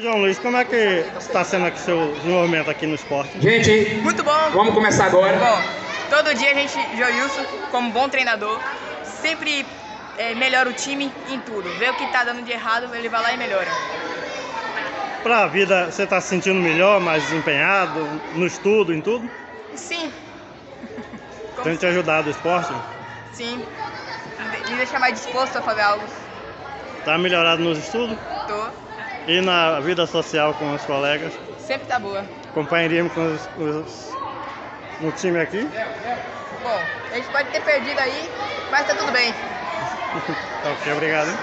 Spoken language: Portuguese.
João Luiz, como é que está sendo aqui seu desenvolvimento aqui no esporte? Gente, Muito bom. vamos começar agora. Bom, todo dia a gente, Joilson, como bom treinador, sempre é, melhora o time em tudo. Vê o que tá dando de errado, ele vai lá e melhora. Pra a vida, você está se sentindo melhor, mais desempenhado, no estudo, em tudo? Sim. Como Tem te ajudado o esporte? Sim. Me- Me deixa mais disposto a fazer algo. Tá melhorado nos estudos? Tô. E na vida social com os colegas? Sempre tá boa. Companheirismo com os, os- no time aqui? Bom, a gente pode ter perdido aí, mas tá tudo bem. Tá ok, obrigado.